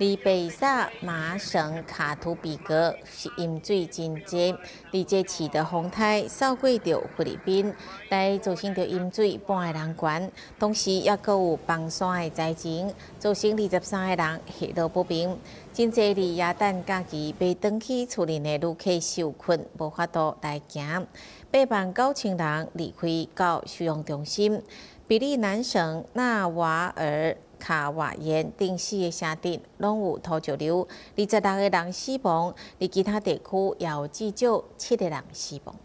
离北沙马省卡图比格是饮水真济，离这次的风台扫过着菲律宾，来造成着饮水半个人关，同时也搁有崩山的灾情，造成二十三个人下落不明。真济伫亚旦假期被登去处理的旅客受困，无法度来行，八万九千人离开到收容中心。比利南省纳瓦尔。卡瓦延等四个城镇拢有土石流，二十六个人死亡，而其他地区也有至少七个人死亡。